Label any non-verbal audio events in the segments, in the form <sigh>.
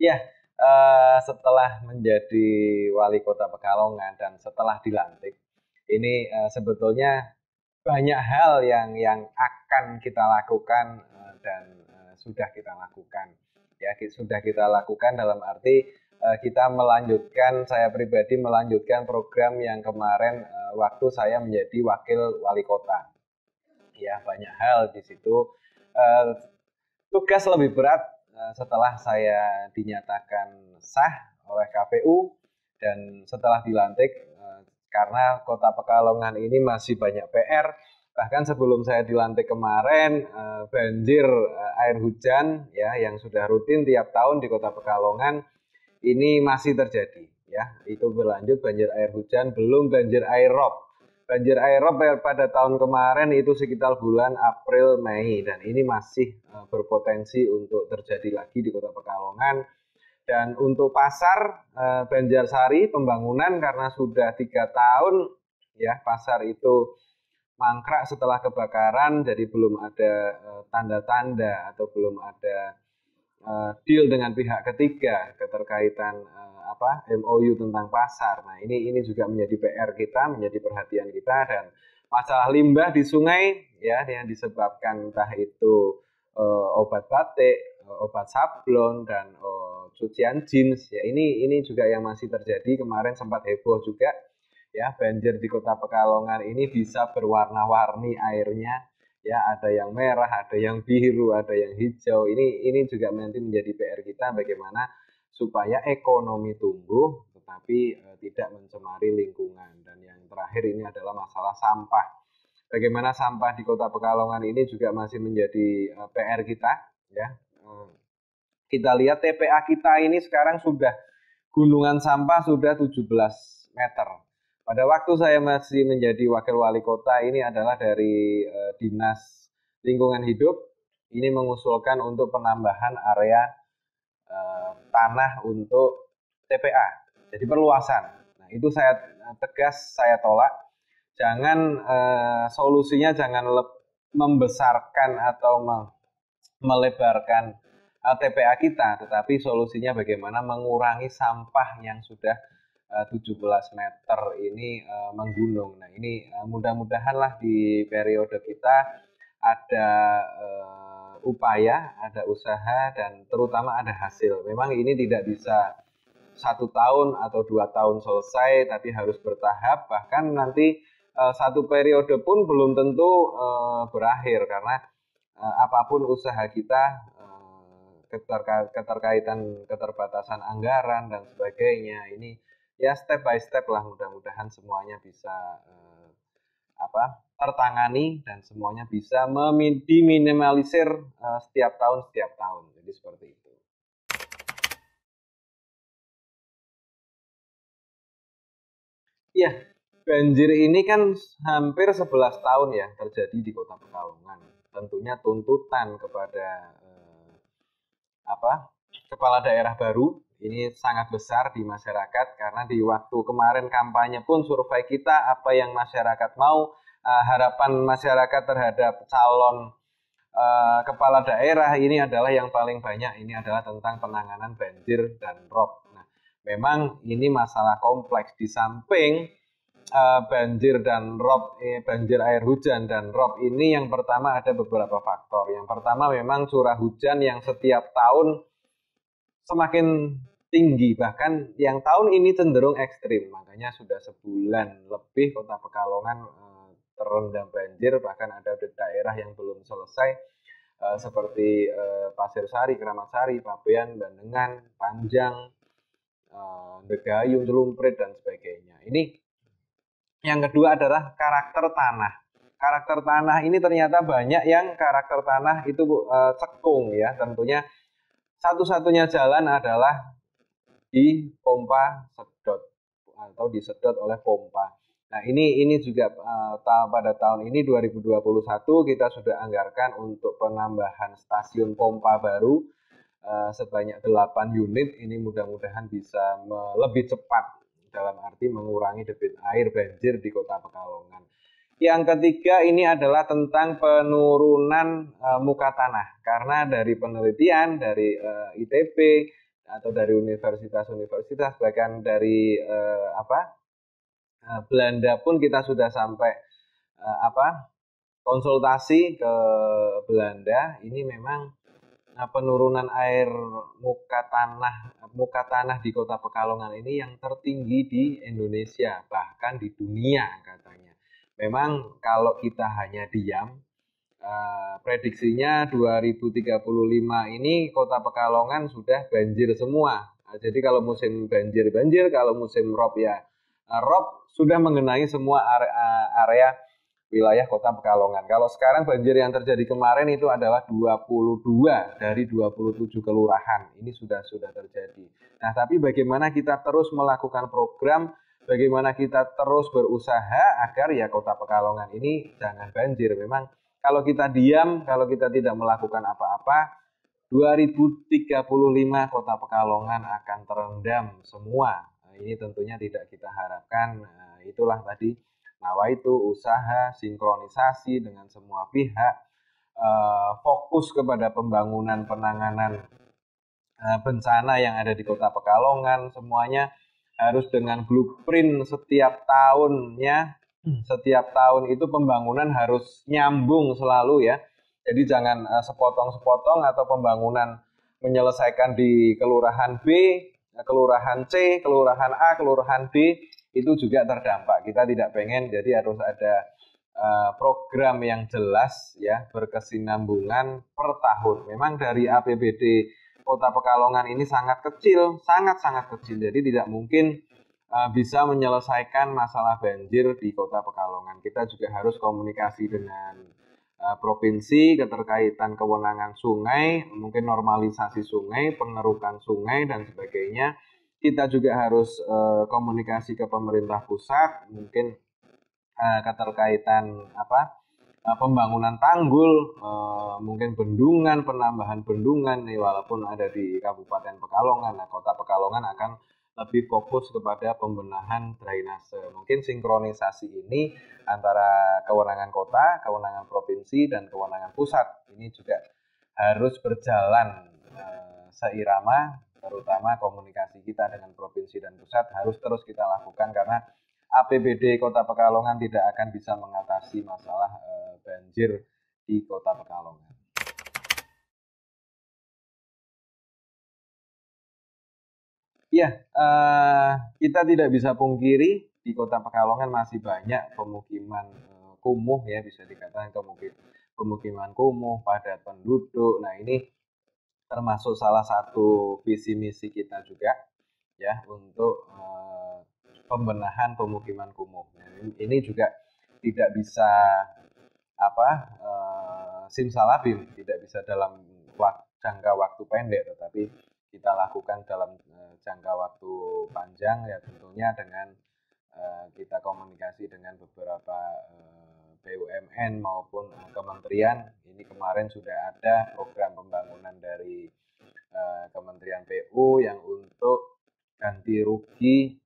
Ya, uh, setelah menjadi wali kota Pekalongan dan setelah dilantik, ini uh, sebetulnya banyak hal yang yang akan kita lakukan uh, dan uh, sudah kita lakukan. Ya, sudah kita lakukan dalam arti uh, kita melanjutkan, saya pribadi melanjutkan program yang kemarin uh, waktu saya menjadi wakil wali kota. Ya, banyak hal di situ. Uh, tugas lebih berat setelah saya dinyatakan sah oleh KPU dan setelah dilantik eh, karena Kota Pekalongan ini masih banyak PR bahkan sebelum saya dilantik kemarin eh, banjir air hujan ya yang sudah rutin tiap tahun di Kota Pekalongan ini masih terjadi ya. Itu berlanjut banjir air hujan belum banjir air rob banjir air rob pada tahun kemarin itu sekitar bulan April Mei dan ini masih uh, berpotensi untuk terjadi lagi di Kota Pekalongan. Dan untuk pasar uh, Banjarsari pembangunan karena sudah tiga tahun ya pasar itu mangkrak setelah kebakaran jadi belum ada eh, tanda-tanda atau belum ada uh, deal dengan pihak ketiga keterkaitan uh, apa MOU tentang pasar. Nah ini ini juga menjadi PR kita, menjadi perhatian kita dan masalah limbah di sungai ya yang disebabkan entah itu uh, obat batik, uh, obat sablon dan uh, cucian jeans ya. Ini ini juga yang masih terjadi. Kemarin sempat heboh juga ya banjir di kota Pekalongan ini bisa berwarna-warni airnya ya ada yang merah, ada yang biru, ada yang hijau. Ini ini juga nanti menjadi PR kita bagaimana supaya ekonomi tumbuh tetapi e, tidak mencemari lingkungan. Dan yang terakhir ini adalah masalah sampah. Bagaimana sampah di Kota Pekalongan ini juga masih menjadi e, PR kita ya. E, kita lihat TPA kita ini sekarang sudah gunungan sampah sudah 17 meter pada waktu saya masih menjadi wakil wali kota ini adalah dari uh, Dinas Lingkungan Hidup ini mengusulkan untuk penambahan area uh, tanah untuk TPA. Jadi perluasan. Nah, itu saya tegas saya tolak. Jangan uh, solusinya jangan membesarkan atau me melebarkan TPA kita, tetapi solusinya bagaimana mengurangi sampah yang sudah 17 eh, meter ini uh, menggunung. Nah ini uh, mudah-mudahan lah di periode kita ada upaya, ada usaha dan terutama ada hasil. Memang ini tidak bisa satu tahun atau dua tahun selesai, tapi harus bertahap. Bahkan nanti satu periode pun belum tentu berakhir karena apa pun usaha kita keterkaitan keterbatasan anggaran dan sebagainya ini ya step by step lah mudah-mudahan semuanya bisa eh, apa tertangani dan semuanya bisa diminimalisir eh, setiap tahun setiap tahun jadi seperti itu. Iya, banjir ini kan hampir 11 tahun ya terjadi di Kota Pekalongan. Tentunya tuntutan kepada eh, apa? kepala daerah baru ini sangat besar di masyarakat karena di waktu kemarin kampanye pun survei kita apa yang masyarakat mau uh, harapan masyarakat terhadap calon uh, kepala daerah ini adalah yang paling banyak ini adalah tentang penanganan banjir dan rob. Nah, memang ini masalah kompleks di samping uh, banjir dan rob eh, banjir air hujan dan rob ini yang pertama ada beberapa faktor. Yang pertama memang curah hujan yang setiap tahun semakin tinggi bahkan yang tahun ini cenderung ekstrim makanya sudah sebulan lebih kota Pekalongan uh, terendam banjir bahkan ada daerah yang belum selesai uh, seperti uh, Pasir Sari, Keramat Sari, Pabean, Bandengan, Panjang, Degayung, Celumprit dan sebagainya. Ini yang kedua adalah karakter tanah. Karakter tanah ini ternyata banyak yang karakter tanah itu cekung ya. Tentunya satu-satunya jalan adalah di pompa sedot atau disedot oleh pompa. Nah ini ini juga uh, pada tahun ini 2021 kita sudah anggarkan untuk penambahan stasiun pompa baru uh, sebanyak 8 unit. Ini mudah-mudahan bisa lebih cepat dalam arti mengurangi debit air banjir di Kota Pekalongan. Yang ketiga ini adalah tentang penurunan uh, muka tanah karena dari penelitian dari uh, ITB atau dari universitas-universitas bahkan dari uh, apa uh, Belanda pun kita sudah sampai uh, apa konsultasi ke Belanda. Ini memang uh, penurunan air muka tanah muka tanah di kota Pekalongan ini yang tertinggi di Indonesia bahkan di dunia katanya. Memang kalau kita hanya diam uh, prediksinya 2035 ini kota Pekalongan sudah banjir semua. Uh, jadi kalau musim banjir banjir, kalau musim rob ya uh, rob sudah mengenai semua area, area wilayah kota Pekalongan. Kalau sekarang banjir yang terjadi kemarin itu adalah 22 dari 27 kelurahan. Ini sudah sudah terjadi. Nah, tapi bagaimana kita terus melakukan program bagaimana kita terus berusaha agar ya kota Pekalongan ini jangan banjir. Memang kalau kita diam, kalau kita tidak melakukan apa-apa, 2035 kota Pekalongan akan terendam semua. Nah, ini tentunya tidak kita harapkan. Nah, itulah tadi nawa itu usaha sinkronisasi dengan semua pihak, eh, fokus kepada pembangunan penanganan eh, bencana yang ada di kota Pekalongan, semuanya harus dengan blueprint setiap tahunnya Hmm. setiap tahun itu pembangunan harus nyambung selalu ya. Jadi jangan uh, sepotong-sepotong atau pembangunan menyelesaikan di kelurahan B, kelurahan C, kelurahan A, kelurahan B itu juga terdampak. Kita tidak pengen jadi harus ada uh, program yang jelas ya berkesinambungan per tahun. Memang dari APBD Kota Pekalongan ini sangat kecil, sangat-sangat kecil. Jadi tidak mungkin uh, bisa menyelesaikan masalah banjir di Kota Pekalongan. Kita juga harus komunikasi dengan uh, provinsi keterkaitan kewenangan sungai, mungkin normalisasi sungai, pengerukan sungai dan sebagainya. Kita juga harus uh, komunikasi ke pemerintah pusat, mungkin keterkaitan apa? pembangunan tanggul, mungkin bendungan, penambahan bendungan walaupun ada di Kabupaten Pekalongan. Nah, Kota Pekalongan akan lebih fokus kepada pembenahan drainase. Mungkin sinkronisasi ini antara kewenangan kota, kewenangan provinsi, dan kewenangan pusat ini juga harus berjalan eh, seirama, terutama komunikasi kita dengan provinsi dan pusat harus terus kita lakukan karena APBD Kota Pekalongan tidak akan bisa mengatasi masalah eh, banjir di Kota Pekalongan. Iya, uh, kita tidak bisa pungkiri di Kota Pekalongan masih banyak pemukiman uh, kumuh ya bisa dikatakan pemukiman pemukiman kumuh padat penduduk. Nah ini termasuk salah satu visi misi kita juga ya untuk uh, pembenahan pemukiman kumuh. Nah, ini juga tidak bisa apa uh, simsalabim, tidak bisa dalam jangka waktu pendek, tetapi kita lakukan dalam uh, jangka waktu panjang ya tentunya dengan uh, kita komunikasi dengan beberapa eh, BUMN maupun kementerian. Ini kemarin sudah ada program pembangunan dari Kementerian PU yang untuk ganti rugi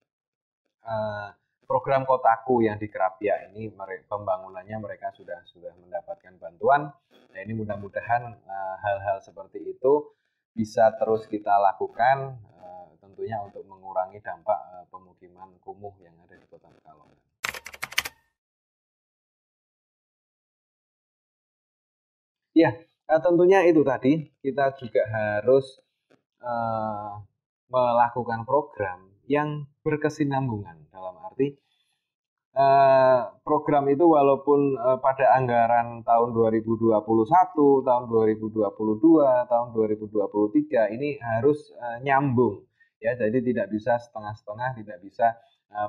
program kotaku yang di Kerapia ini pembangunannya mereka sudah sudah mendapatkan bantuan. Nah ini mudah-mudahan hal-hal seperti itu bisa terus kita lakukan uh, tentunya untuk mengurangi dampak uh, pemukiman kumuh yang ada di Kota Pekalongan. Ya, uh, tentunya itu tadi kita juga harus uh, melakukan program yang berkesinambungan dalam arti Eh, program itu walaupun uh, pada anggaran tahun 2021, tahun 2022, tahun 2023 ini harus uh, nyambung ya. Jadi tidak bisa setengah-setengah, tidak bisa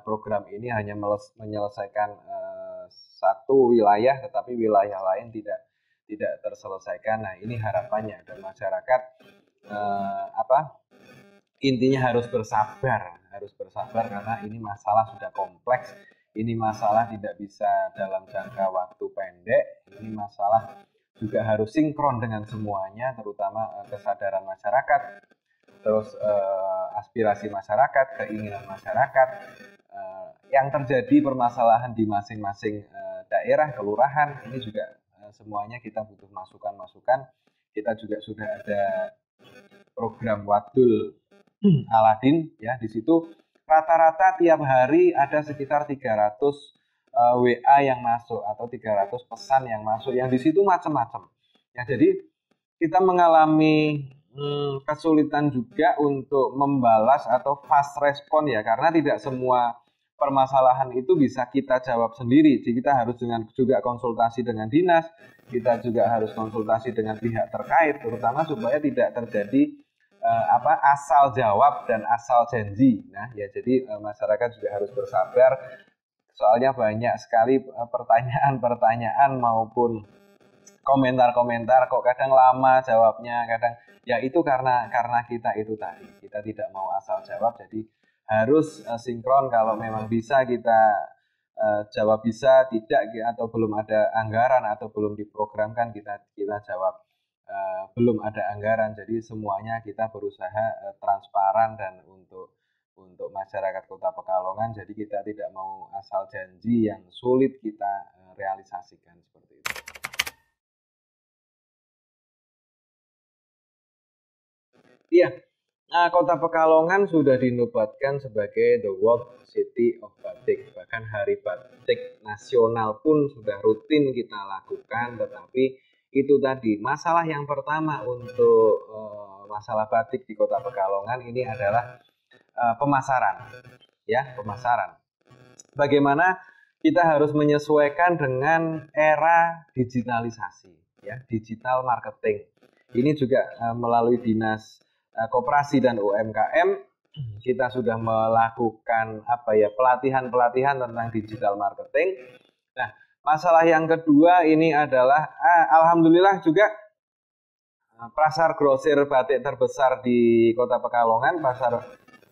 program ini hanya menyelesaikan satu wilayah tetapi wilayah lain tidak tidak terselesaikan. Nah, ini harapannya dan masyarakat apa? Intinya harus bersabar, harus bersabar karena ini masalah sudah kompleks ini masalah tidak bisa dalam jangka waktu pendek, ini masalah juga harus sinkron dengan semuanya, terutama uh, kesadaran masyarakat, terus uh, aspirasi masyarakat, keinginan masyarakat, uh, yang terjadi permasalahan di masing-masing uh, daerah, kelurahan, ini juga uh, semuanya kita butuh masukan-masukan. Kita juga sudah ada program wadul Aladin ya di situ rata-rata tiap hari ada sekitar 300 uh, WA yang masuk atau 300 pesan yang masuk yang di situ macam-macam. Ya jadi kita mengalami hmm, kesulitan juga untuk membalas atau fast respon ya karena tidak semua permasalahan itu bisa kita jawab sendiri. Jadi kita harus dengan juga konsultasi dengan dinas, kita juga harus konsultasi dengan pihak terkait, terutama supaya tidak terjadi uh, apa asal jawab dan asal janji. Nah, ya jadi uh, masyarakat juga harus bersabar. Soalnya banyak sekali uh, pertanyaan-pertanyaan maupun komentar-komentar kok kadang lama jawabnya, kadang ya itu karena karena kita itu tadi kita tidak mau asal jawab jadi harus uh, sinkron kalau memang bisa kita uh, jawab bisa tidak atau belum ada anggaran atau belum diprogramkan kita kita jawab uh, belum ada anggaran jadi semuanya kita berusaha uh, transparan dan untuk untuk masyarakat Kota Pekalongan jadi kita tidak mau asal janji yang sulit kita uh, realisasikan seperti itu. Iya, Nah, Kota Pekalongan sudah dinobatkan sebagai the World City of Batik. Bahkan Hari Batik Nasional pun sudah rutin kita lakukan, tetapi itu tadi masalah yang pertama untuk uh, masalah batik di Kota Pekalongan ini adalah uh, pemasaran, ya pemasaran. Bagaimana kita harus menyesuaikan dengan era digitalisasi, ya digital marketing. Ini juga uh, melalui dinas Eh, koperasi dan UMKM kita sudah melakukan apa ya pelatihan-pelatihan tentang digital marketing. Nah, masalah yang kedua ini adalah eh, alhamdulillah juga eh, pasar grosir batik terbesar di Kota Pekalongan, pasar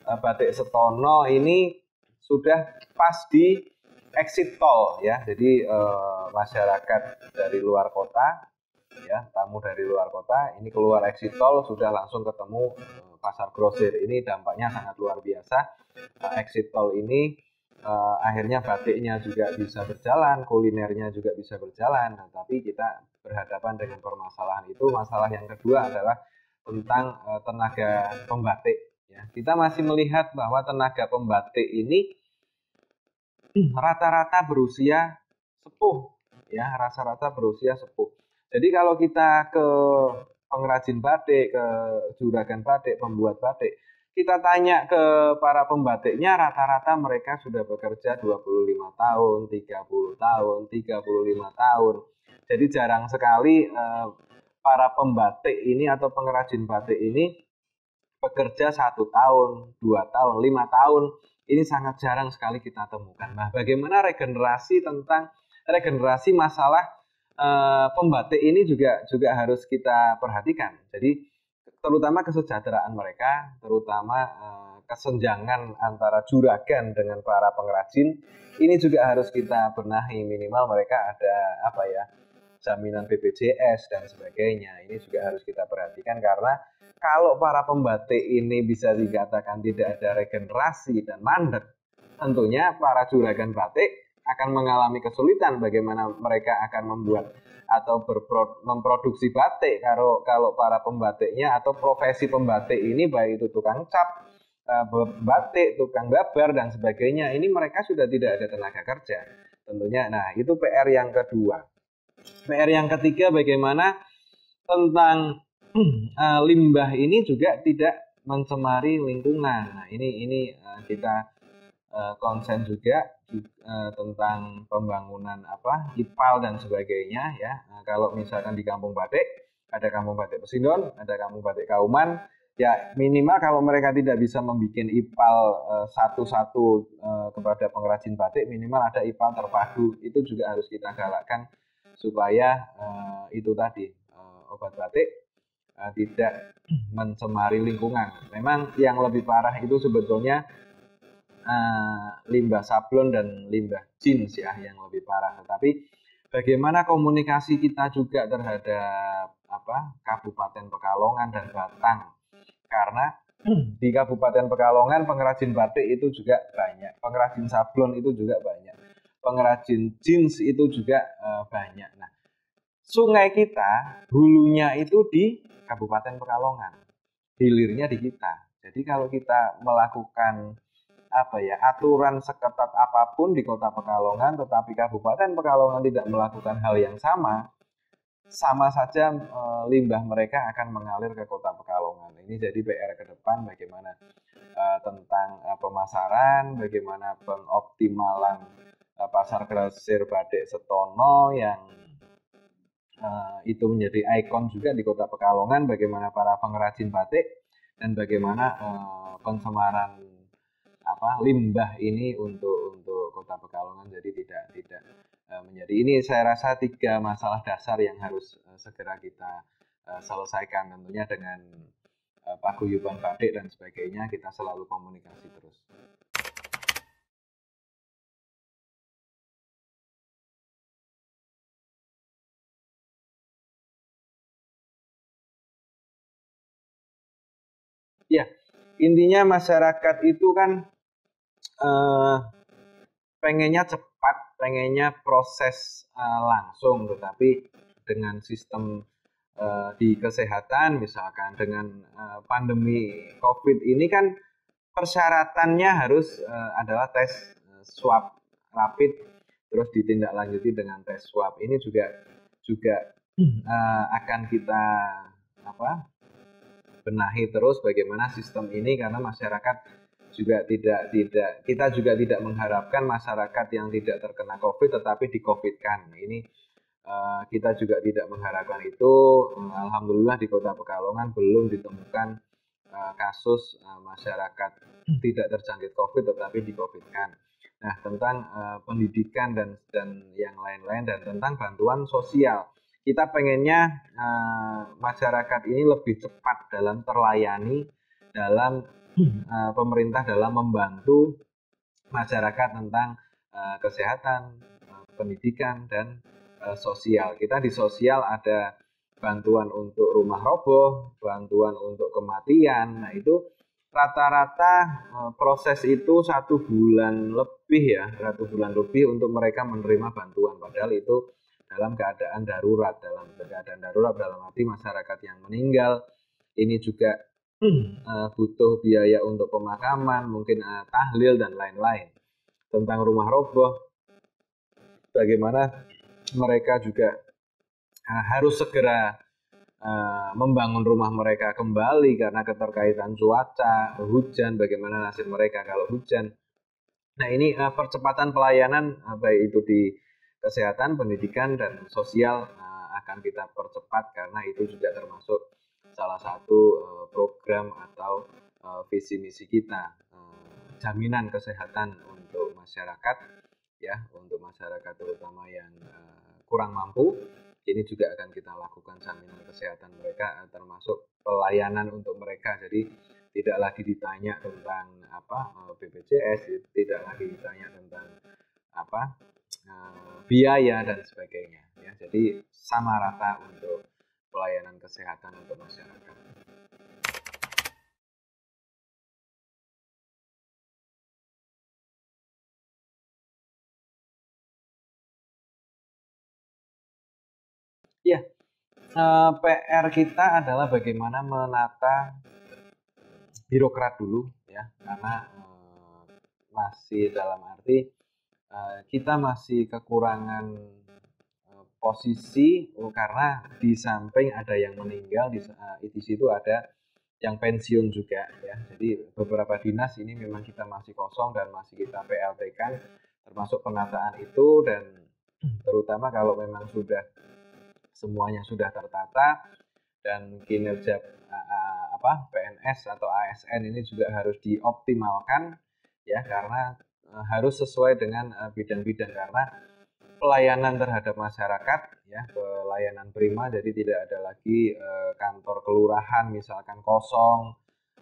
eh, batik Setono ini sudah pas di exit tol ya. Jadi eh, masyarakat dari luar kota ya tamu dari luar kota ini keluar exit tol sudah langsung ketemu uh, pasar grosir ini dampaknya sangat luar biasa uh, exit tol ini uh, akhirnya batiknya juga bisa berjalan kulinernya juga bisa berjalan. Nah, tapi kita berhadapan dengan permasalahan itu masalah yang kedua adalah tentang uh, tenaga pembatik ya. Kita masih melihat bahwa tenaga pembatik ini rata-rata berusia sepuh ya rata-rata berusia sepuh. Jadi kalau kita ke pengrajin batik, ke juragan batik, pembuat batik, kita tanya ke para pembatiknya rata-rata mereka sudah bekerja 25 tahun, 30 tahun, 35 tahun. Jadi jarang sekali eh, para pembatik ini atau pengrajin batik ini bekerja satu tahun, dua tahun, lima tahun. Ini sangat jarang sekali kita temukan. Nah, bagaimana regenerasi tentang regenerasi masalah uh, pembatik ini juga juga harus kita perhatikan. Jadi terutama kesejahteraan mereka, terutama uh, kesenjangan antara juragan dengan para pengrajin ini juga harus kita benahi. Minimal mereka ada apa ya jaminan BPJS dan sebagainya. Ini juga harus kita perhatikan karena kalau para pembatik ini bisa dikatakan tidak ada regenerasi dan mandek tentunya para juragan batik akan mengalami kesulitan bagaimana mereka akan membuat atau memproduksi batik kalau kalau para pembatiknya atau profesi pembatik ini baik itu tukang cap, eh, batik, tukang babar dan sebagainya ini mereka sudah tidak ada tenaga kerja tentunya. Nah itu PR yang kedua. PR yang ketiga bagaimana tentang uh, <clears throat> limbah ini juga tidak mencemari lingkungan. Nah ini ini uh, kita uh, konsen juga uh, tentang pembangunan apa IPAL dan sebagainya ya. Nah, kalau misalkan di Kampung Batik ada Kampung Batik Pesindon, ada Kampung Batik Kauman, ya minimal kalau mereka tidak bisa membuat IPAL uh, satu-satu kepada pengrajin batik, minimal ada IPAL terpadu. Itu juga harus kita galakkan supaya itu tadi obat batik tidak mencemari lingkungan. Memang yang lebih parah itu sebetulnya uh, limbah sablon dan limbah jeans ya yang lebih parah. Tetapi bagaimana komunikasi kita juga terhadap apa Kabupaten Pekalongan dan Batang karena <clears throat> di Kabupaten Pekalongan pengrajin batik itu juga banyak, pengrajin sablon itu juga banyak, pengrajin jeans itu juga uh, banyak. Nah, sungai kita hulunya itu di Kabupaten Pekalongan, hilirnya di kita. Jadi kalau kita melakukan apa ya aturan seketat apa pun di kota Pekalongan, tetapi Kabupaten Pekalongan tidak melakukan hal yang sama, sama saja e, limbah mereka akan mengalir ke kota Pekalongan. Ini jadi PR ke depan bagaimana e, tentang e, pemasaran, bagaimana pengoptimalan e, pasar grosir Badik Setono yang e, itu menjadi ikon juga di kota Pekalongan, bagaimana para pengrajin batik dan bagaimana e, pencemaran apa limbah ini untuk untuk kota Pekalongan jadi tidak tidak uh, menjadi ini saya rasa tiga masalah dasar yang harus uh, segera kita uh, selesaikan tentunya dengan uh, paguyuban badik dan sebagainya kita selalu komunikasi terus. Ya, intinya masyarakat itu kan uh, pengennya cepat, pengennya proses uh, langsung, tetapi dengan sistem uh, di kesehatan, misalkan dengan uh, pandemi COVID ini kan persyaratannya harus uh, adalah tes uh, swab rapid, terus ditindaklanjuti dengan tes swab. Ini juga juga uh, akan kita apa benahi terus bagaimana sistem ini karena masyarakat juga tidak tidak kita juga tidak mengharapkan masyarakat yang tidak terkena COVID tetapi di COVID-kan. Ini uh, kita juga tidak mengharapkan itu. Uh, Alhamdulillah di Kota Pekalongan belum ditemukan uh, kasus uh, masyarakat tidak terjangkit COVID tetapi di COVID-kan. Nah, tentang uh, pendidikan dan dan yang lain-lain dan tentang bantuan sosial. Kita pengennya uh, masyarakat ini lebih cepat dalam terlayani dalam uh, <clears throat> pemerintah dalam membantu masyarakat tentang uh, kesehatan, uh, pendidikan dan uh, sosial. Kita di sosial ada bantuan untuk rumah roboh, bantuan untuk kematian. Nah itu rata-rata uh, proses itu satu bulan lebih ya, satu bulan lebih untuk mereka menerima bantuan. Padahal itu dalam keadaan darurat, dalam keadaan darurat dalam arti masyarakat yang meninggal ini juga uh, butuh biaya untuk pemakaman, mungkin uh, tahlil dan lain-lain. Tentang rumah roboh, bagaimana mereka juga uh, harus segera uh, membangun rumah mereka kembali karena keterkaitan cuaca, hujan, bagaimana nasib mereka kalau hujan. Nah ini uh, percepatan pelayanan uh, baik itu di kesehatan, pendidikan dan sosial akan kita percepat karena itu juga termasuk salah satu uh, program atau uh, visi misi kita uh, jaminan kesehatan untuk masyarakat ya untuk masyarakat terutama yang kurang mampu. Ini juga akan kita lakukan jaminan kesehatan mereka termasuk pelayanan untuk mereka. Jadi tidak lagi ditanya tentang apa BPJS tidak lagi ditanya tentang apa biaya dan sebagainya ya. Jadi sama rata untuk pelayanan kesehatan untuk masyarakat. Ya, eh, PR kita adalah bagaimana menata birokrat dulu ya, karena eh, masih dalam arti eh, kita masih kekurangan posisi oh, karena di samping ada yang meninggal di, uh, di situ ada yang pensiun juga ya. Jadi beberapa dinas ini memang kita masih kosong dan masih kita PLT kan termasuk penataan itu dan terutama kalau memang sudah semuanya sudah tertata dan kinerja uh, apa PNS atau ASN ini juga harus dioptimalkan ya karena uh, harus sesuai dengan bidang-bidang karena pelayanan terhadap masyarakat ya pelayanan prima. Jadi tidak ada lagi eh, kantor kelurahan misalkan kosong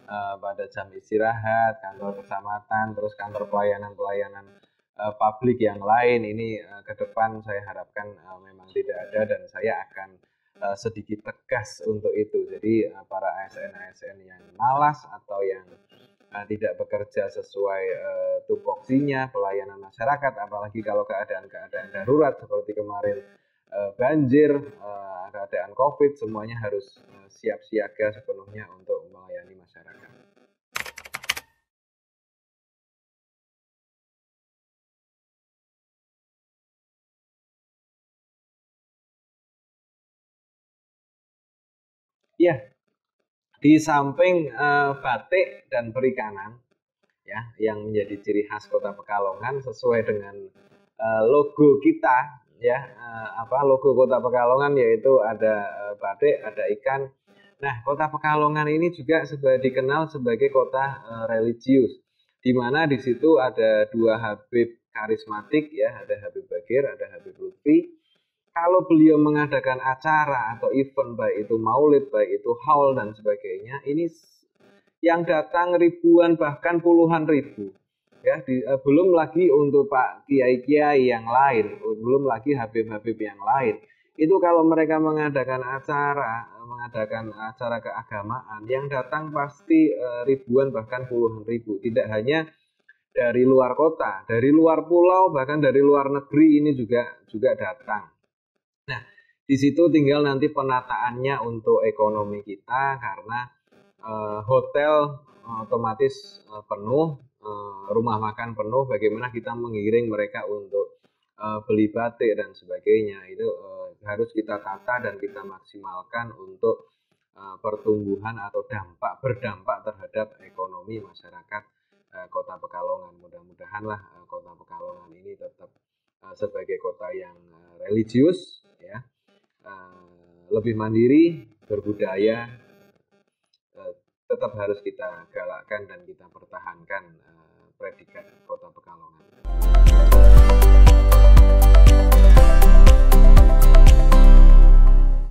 eh, pada jam istirahat kantor kecamatan terus kantor pelayanan pelayanan eh, publik yang lain. Ini eh, ke depan saya harapkan eh, memang tidak ada dan saya akan eh, sedikit tegas untuk itu. Jadi eh, para ASN ASN yang malas atau yang uh, tidak bekerja sesuai uh, tupoksinya pelayanan masyarakat apalagi kalau keadaan-keadaan darurat seperti kemarin eh, banjir, eh, keadaan COVID, semuanya harus eh, siap siaga sepenuhnya untuk melayani masyarakat. Ya, di samping uh, batik dan perikanan, ya, yang menjadi ciri khas Kota Pekalongan sesuai dengan uh, logo kita, ya, uh, apa logo Kota Pekalongan yaitu ada uh, batik, ada ikan. Nah, Kota Pekalongan ini juga sebagai dikenal sebagai kota uh, religius, di mana di situ ada dua Habib karismatik, ya, ada Habib Bagir, ada Habib Lutfi kalau beliau mengadakan acara atau event baik itu maulid, baik itu haul dan sebagainya, ini yang datang ribuan bahkan puluhan ribu. Ya, di, uh, belum lagi untuk Pak Kiai-kiai yang lain, belum lagi Habib-habib yang lain. Itu kalau mereka mengadakan acara, mengadakan acara keagamaan, yang datang pasti uh, ribuan bahkan puluhan ribu. Tidak hanya dari luar kota, dari luar pulau bahkan dari luar negeri ini juga juga datang. Nah, di situ tinggal nanti penataannya untuk ekonomi kita karena uh, hotel otomatis uh, penuh, uh, rumah makan penuh, bagaimana kita mengiring mereka untuk uh, beli batik dan sebagainya. Itu uh, harus kita tata dan kita maksimalkan untuk uh, pertumbuhan atau dampak berdampak terhadap ekonomi masyarakat uh, Kota Pekalongan. Mudah-mudahanlah uh, Kota Pekalongan ini tetap sebagai kota yang religius ya. Lebih mandiri berbudaya tetap harus kita galakkan dan kita pertahankan uh, predikat Kota Pekalongan.